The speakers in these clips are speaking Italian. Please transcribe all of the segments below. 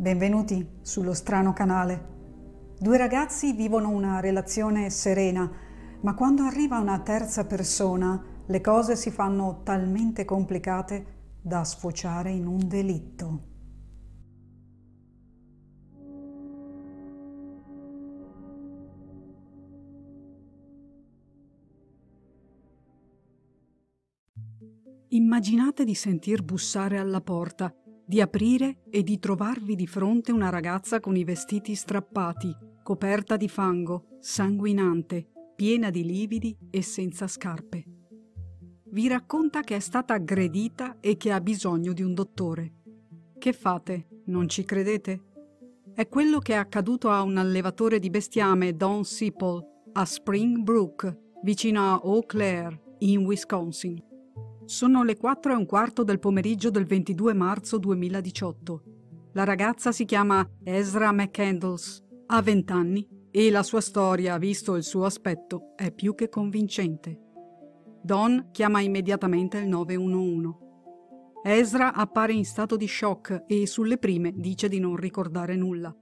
Benvenuti sullo strano canale. Due ragazzi vivono una relazione serena, ma quando arriva una terza persona le cose si fanno talmente complicate da sfociare in un delitto. Immaginate di sentir bussare alla porta di aprire e di trovarvi di fronte una ragazza con i vestiti strappati, coperta di fango, sanguinante, piena di lividi e senza scarpe. Vi racconta che è stata aggredita e che ha bisogno di un dottore. Che fate? Non ci credete? È quello che è accaduto a un allevatore di bestiame, Don Sipple, a Spring Brook, vicino a Eau Claire, in Wisconsin. Sono le 4 e un quarto del pomeriggio del 22 marzo 2018. La ragazza si chiama Ezra McCandles, ha 20 anni e la sua storia, visto il suo aspetto, è più che convincente. Don chiama immediatamente il 911. Ezra appare in stato di shock e sulle prime dice di non ricordare nulla.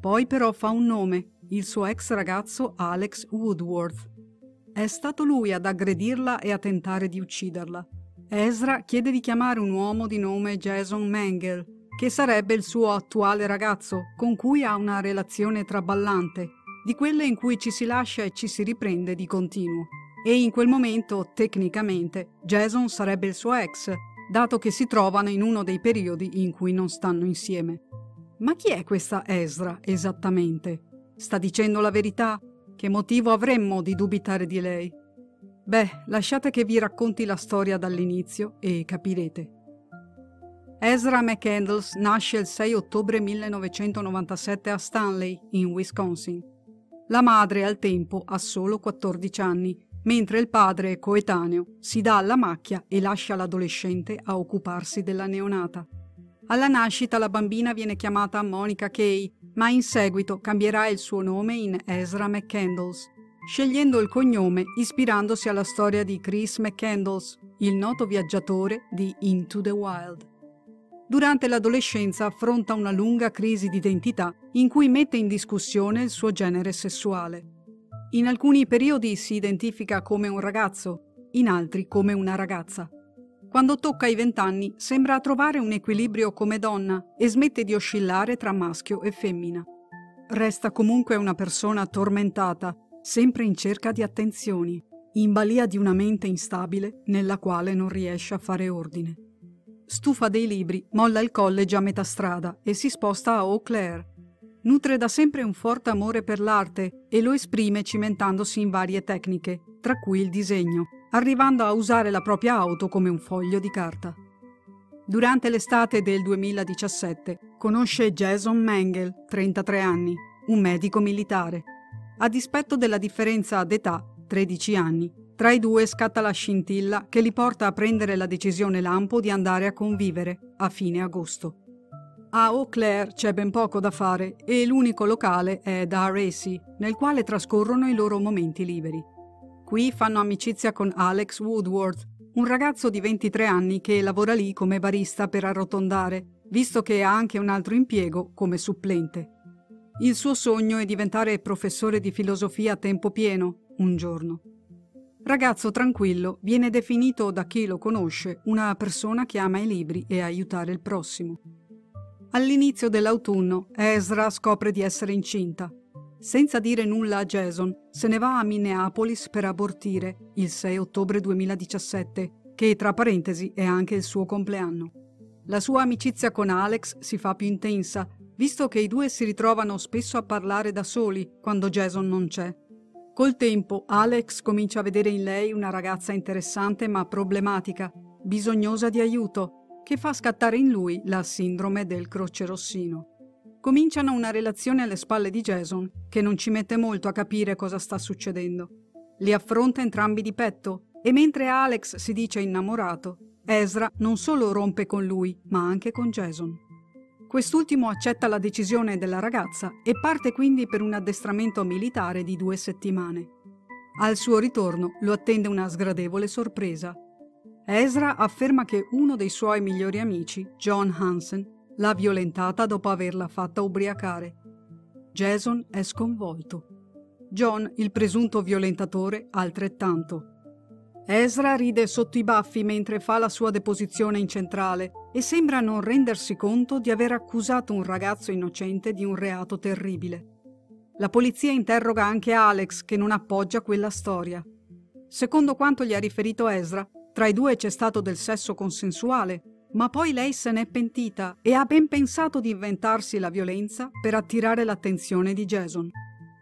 Poi però fa un nome, il suo ex ragazzo Alex Woodworth. È stato lui ad aggredirla e a tentare di ucciderla. Ezra chiede di chiamare un uomo di nome Jason Mengel, che sarebbe il suo attuale ragazzo, con cui ha una relazione traballante, di quelle in cui ci si lascia e ci si riprende di continuo. E in quel momento, tecnicamente, Jason sarebbe il suo ex, dato che si trovano in uno dei periodi in cui non stanno insieme. Ma chi è questa Ezra esattamente? Sta dicendo la verità? Che motivo avremmo di dubitare di lei? Beh, lasciate che vi racconti la storia dall'inizio e capirete. Ezra McCandles nasce il 6 ottobre 1997 a Stanley, in Wisconsin. La madre al tempo ha solo 14 anni, mentre il padre, coetaneo, si dà alla macchia e lascia l'adolescente a occuparsi della neonata. Alla nascita la bambina viene chiamata Monica Kay, ma in seguito cambierà il suo nome in Ezra McCandles scegliendo il cognome ispirandosi alla storia di Chris McCandles, il noto viaggiatore di Into the Wild. Durante l'adolescenza affronta una lunga crisi di identità in cui mette in discussione il suo genere sessuale. In alcuni periodi si identifica come un ragazzo, in altri come una ragazza. Quando tocca i vent'anni sembra trovare un equilibrio come donna e smette di oscillare tra maschio e femmina. Resta comunque una persona tormentata sempre in cerca di attenzioni, in balia di una mente instabile nella quale non riesce a fare ordine. Stufa dei libri, molla il college a metà strada e si sposta a Eau Claire. Nutre da sempre un forte amore per l'arte e lo esprime cimentandosi in varie tecniche, tra cui il disegno, arrivando a usare la propria auto come un foglio di carta. Durante l'estate del 2017 conosce Jason Mengel, 33 anni, un medico militare, a dispetto della differenza d'età, 13 anni, tra i due scatta la scintilla che li porta a prendere la decisione lampo di andare a convivere a fine agosto. A Eau Claire c'è ben poco da fare e l'unico locale è da Racy, nel quale trascorrono i loro momenti liberi. Qui fanno amicizia con Alex Woodworth, un ragazzo di 23 anni che lavora lì come barista per arrotondare, visto che ha anche un altro impiego come supplente. Il suo sogno è diventare professore di filosofia a tempo pieno, un giorno. Ragazzo tranquillo, viene definito da chi lo conosce una persona che ama i libri e aiutare il prossimo. All'inizio dell'autunno, Ezra scopre di essere incinta. Senza dire nulla a Jason, se ne va a Minneapolis per abortire il 6 ottobre 2017, che tra parentesi è anche il suo compleanno. La sua amicizia con Alex si fa più intensa visto che i due si ritrovano spesso a parlare da soli quando Jason non c'è. Col tempo Alex comincia a vedere in lei una ragazza interessante ma problematica, bisognosa di aiuto, che fa scattare in lui la sindrome del crocerossino. Cominciano una relazione alle spalle di Jason, che non ci mette molto a capire cosa sta succedendo. Li affronta entrambi di petto e mentre Alex si dice innamorato, Ezra non solo rompe con lui, ma anche con Jason. Quest'ultimo accetta la decisione della ragazza e parte quindi per un addestramento militare di due settimane. Al suo ritorno lo attende una sgradevole sorpresa. Ezra afferma che uno dei suoi migliori amici, John Hansen, l'ha violentata dopo averla fatta ubriacare. Jason è sconvolto. John, il presunto violentatore, altrettanto. Ezra ride sotto i baffi mentre fa la sua deposizione in centrale e sembra non rendersi conto di aver accusato un ragazzo innocente di un reato terribile. La polizia interroga anche Alex che non appoggia quella storia. Secondo quanto gli ha riferito Ezra, tra i due c'è stato del sesso consensuale, ma poi lei se n'è pentita e ha ben pensato di inventarsi la violenza per attirare l'attenzione di Jason.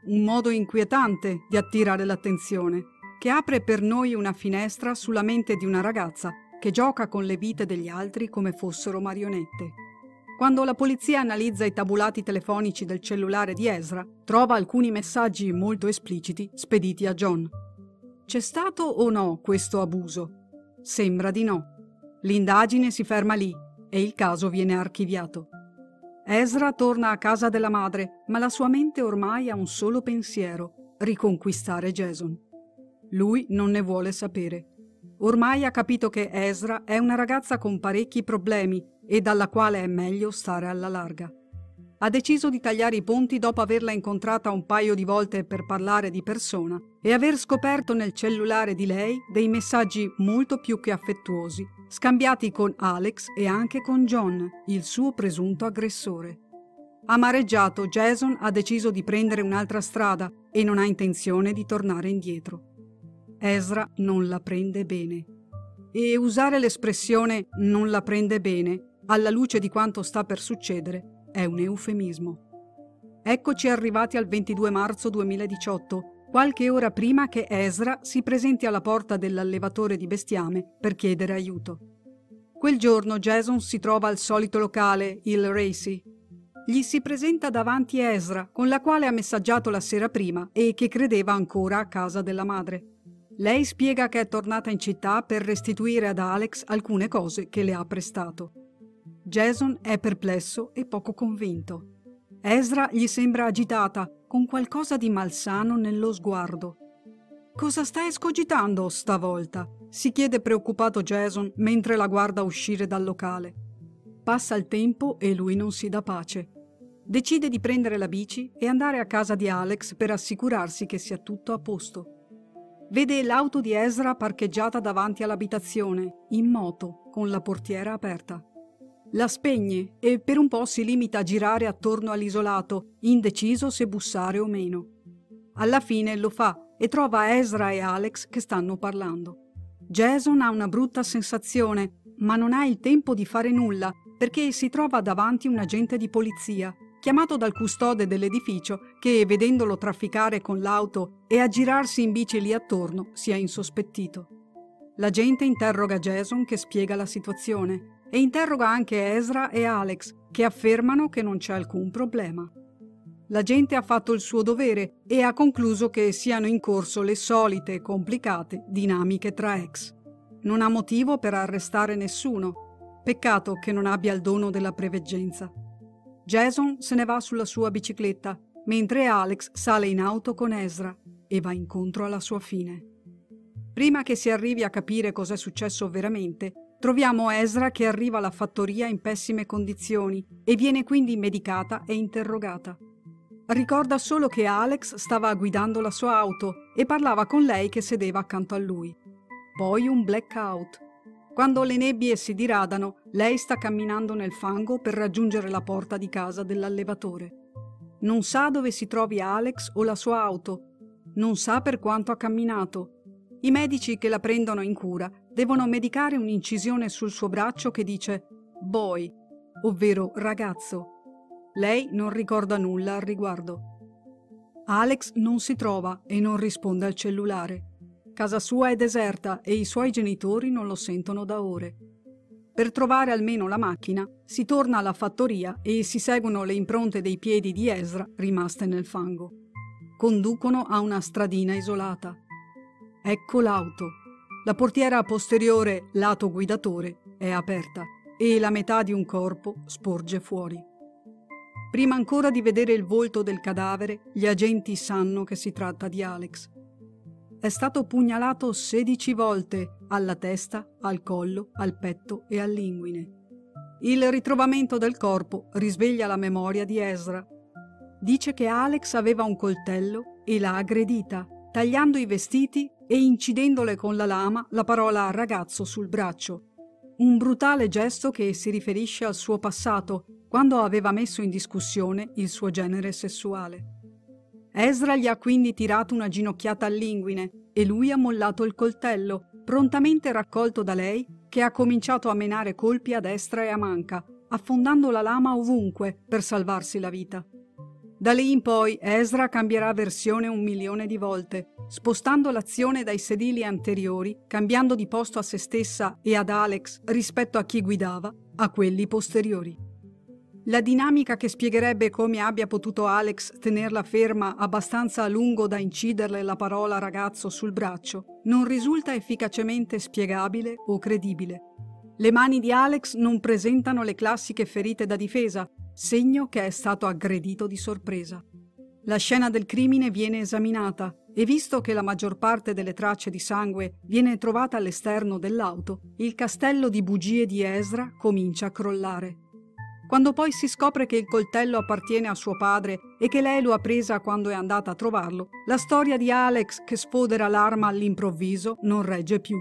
Un modo inquietante di attirare l'attenzione, che apre per noi una finestra sulla mente di una ragazza che gioca con le vite degli altri come fossero marionette. Quando la polizia analizza i tabulati telefonici del cellulare di Ezra, trova alcuni messaggi molto espliciti spediti a John. C'è stato o no questo abuso? Sembra di no. L'indagine si ferma lì e il caso viene archiviato. Ezra torna a casa della madre, ma la sua mente ormai ha un solo pensiero, riconquistare Jason. Lui non ne vuole sapere. Ormai ha capito che Ezra è una ragazza con parecchi problemi e dalla quale è meglio stare alla larga. Ha deciso di tagliare i ponti dopo averla incontrata un paio di volte per parlare di persona e aver scoperto nel cellulare di lei dei messaggi molto più che affettuosi, scambiati con Alex e anche con John, il suo presunto aggressore. Amareggiato, Jason ha deciso di prendere un'altra strada e non ha intenzione di tornare indietro. Ezra non la prende bene. E usare l'espressione non la prende bene, alla luce di quanto sta per succedere, è un eufemismo. Eccoci arrivati al 22 marzo 2018, qualche ora prima che Ezra si presenti alla porta dell'allevatore di bestiame per chiedere aiuto. Quel giorno Jason si trova al solito locale, il Racy. Gli si presenta davanti Ezra, con la quale ha messaggiato la sera prima e che credeva ancora a casa della madre. Lei spiega che è tornata in città per restituire ad Alex alcune cose che le ha prestato. Jason è perplesso e poco convinto. Ezra gli sembra agitata, con qualcosa di malsano nello sguardo. Cosa stai escogitando stavolta? si chiede preoccupato Jason mentre la guarda uscire dal locale. Passa il tempo e lui non si dà pace. Decide di prendere la bici e andare a casa di Alex per assicurarsi che sia tutto a posto. Vede l'auto di Ezra parcheggiata davanti all'abitazione, in moto, con la portiera aperta. La spegne e per un po' si limita a girare attorno all'isolato, indeciso se bussare o meno. Alla fine lo fa e trova Ezra e Alex che stanno parlando. Jason ha una brutta sensazione, ma non ha il tempo di fare nulla perché si trova davanti un agente di polizia chiamato dal custode dell'edificio che, vedendolo trafficare con l'auto e aggirarsi in bici lì attorno, si è insospettito. La gente interroga Jason che spiega la situazione e interroga anche Ezra e Alex che affermano che non c'è alcun problema. La gente ha fatto il suo dovere e ha concluso che siano in corso le solite complicate dinamiche tra ex. Non ha motivo per arrestare nessuno. Peccato che non abbia il dono della preveggenza. Jason se ne va sulla sua bicicletta, mentre Alex sale in auto con Ezra e va incontro alla sua fine. Prima che si arrivi a capire cos'è successo veramente, troviamo Ezra che arriva alla fattoria in pessime condizioni e viene quindi medicata e interrogata. Ricorda solo che Alex stava guidando la sua auto e parlava con lei che sedeva accanto a lui. Poi un blackout quando le nebbie si diradano, lei sta camminando nel fango per raggiungere la porta di casa dell'allevatore. Non sa dove si trovi Alex o la sua auto. Non sa per quanto ha camminato. I medici che la prendono in cura devono medicare un'incisione sul suo braccio che dice boy, ovvero ragazzo. Lei non ricorda nulla al riguardo. Alex non si trova e non risponde al cellulare. Casa sua è deserta e i suoi genitori non lo sentono da ore. Per trovare almeno la macchina, si torna alla fattoria e si seguono le impronte dei piedi di Ezra rimaste nel fango. Conducono a una stradina isolata. Ecco l'auto. La portiera posteriore, lato guidatore, è aperta e la metà di un corpo sporge fuori. Prima ancora di vedere il volto del cadavere, gli agenti sanno che si tratta di Alex è stato pugnalato 16 volte alla testa, al collo, al petto e all'inguine. Il ritrovamento del corpo risveglia la memoria di Ezra. Dice che Alex aveva un coltello e l'ha aggredita, tagliando i vestiti e incidendole con la lama la parola ragazzo sul braccio. Un brutale gesto che si riferisce al suo passato, quando aveva messo in discussione il suo genere sessuale. Ezra gli ha quindi tirato una ginocchiata all'inguine e lui ha mollato il coltello, prontamente raccolto da lei, che ha cominciato a menare colpi a destra e a manca, affondando la lama ovunque per salvarsi la vita. Da lì in poi Ezra cambierà versione un milione di volte, spostando l'azione dai sedili anteriori, cambiando di posto a se stessa e ad Alex rispetto a chi guidava, a quelli posteriori. La dinamica che spiegherebbe come abbia potuto Alex tenerla ferma abbastanza a lungo da inciderle la parola ragazzo sul braccio non risulta efficacemente spiegabile o credibile. Le mani di Alex non presentano le classiche ferite da difesa, segno che è stato aggredito di sorpresa. La scena del crimine viene esaminata e visto che la maggior parte delle tracce di sangue viene trovata all'esterno dell'auto, il castello di bugie di Ezra comincia a crollare. Quando poi si scopre che il coltello appartiene a suo padre e che lei lo ha presa quando è andata a trovarlo, la storia di Alex che sfodera l'arma all'improvviso non regge più.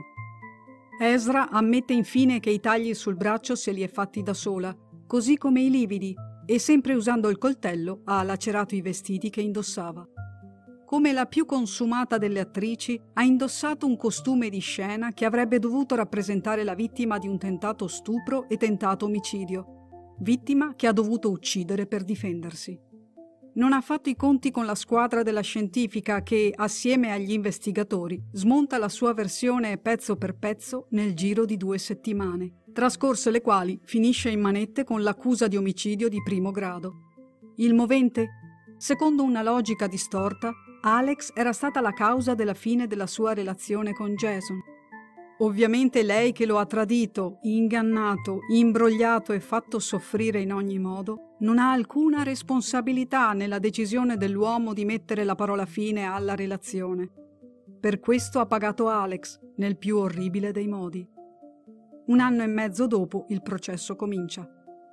Ezra ammette infine che i tagli sul braccio se li è fatti da sola, così come i lividi, e sempre usando il coltello ha lacerato i vestiti che indossava. Come la più consumata delle attrici, ha indossato un costume di scena che avrebbe dovuto rappresentare la vittima di un tentato stupro e tentato omicidio, vittima che ha dovuto uccidere per difendersi. Non ha fatto i conti con la squadra della scientifica che, assieme agli investigatori, smonta la sua versione pezzo per pezzo nel giro di due settimane, trascorse le quali finisce in manette con l'accusa di omicidio di primo grado. Il movente? Secondo una logica distorta, Alex era stata la causa della fine della sua relazione con Jason Ovviamente lei che lo ha tradito, ingannato, imbrogliato e fatto soffrire in ogni modo, non ha alcuna responsabilità nella decisione dell'uomo di mettere la parola fine alla relazione. Per questo ha pagato Alex nel più orribile dei modi. Un anno e mezzo dopo il processo comincia.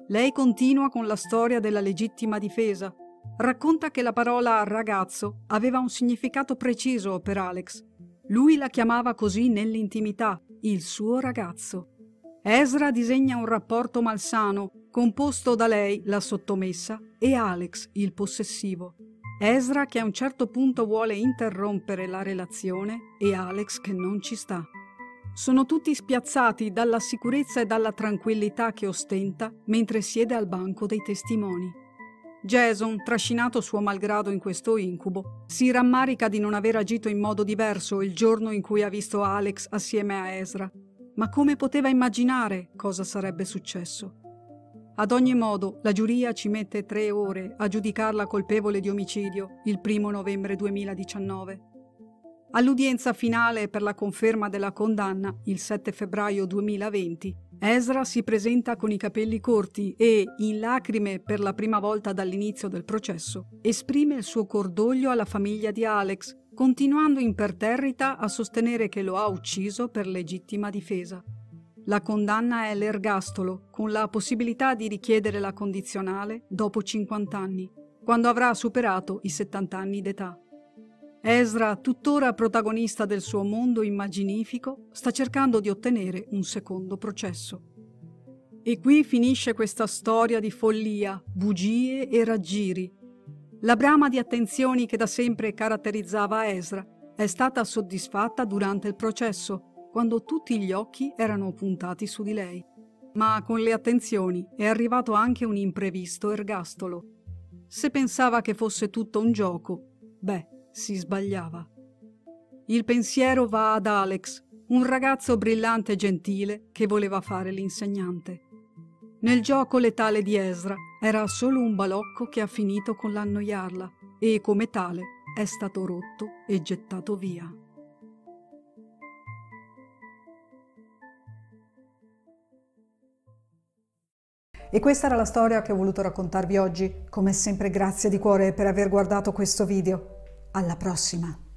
Lei continua con la storia della legittima difesa. Racconta che la parola ragazzo aveva un significato preciso per Alex lui la chiamava così nell'intimità, il suo ragazzo. Ezra disegna un rapporto malsano, composto da lei, la sottomessa, e Alex, il possessivo. Ezra che a un certo punto vuole interrompere la relazione e Alex che non ci sta. Sono tutti spiazzati dalla sicurezza e dalla tranquillità che ostenta mentre siede al banco dei testimoni. Jason, trascinato suo malgrado in questo incubo, si rammarica di non aver agito in modo diverso il giorno in cui ha visto Alex assieme a Ezra. Ma come poteva immaginare cosa sarebbe successo? Ad ogni modo, la giuria ci mette tre ore a giudicarla colpevole di omicidio il primo novembre 2019. All'udienza finale per la conferma della condanna, il 7 febbraio 2020, Ezra si presenta con i capelli corti e, in lacrime per la prima volta dall'inizio del processo, esprime il suo cordoglio alla famiglia di Alex, continuando imperterrita a sostenere che lo ha ucciso per legittima difesa. La condanna è l'ergastolo, con la possibilità di richiedere la condizionale dopo 50 anni, quando avrà superato i 70 anni d'età. Ezra, tuttora protagonista del suo mondo immaginifico, sta cercando di ottenere un secondo processo. E qui finisce questa storia di follia, bugie e raggiri. La brama di attenzioni che da sempre caratterizzava Ezra è stata soddisfatta durante il processo, quando tutti gli occhi erano puntati su di lei. Ma con le attenzioni è arrivato anche un imprevisto ergastolo. Se pensava che fosse tutto un gioco, beh, si sbagliava. Il pensiero va ad Alex, un ragazzo brillante e gentile che voleva fare l'insegnante. Nel gioco letale di Ezra era solo un balocco che ha finito con l'annoiarla e come tale è stato rotto e gettato via. E questa era la storia che ho voluto raccontarvi oggi. Come sempre grazie di cuore per aver guardato questo video. Alla prossima!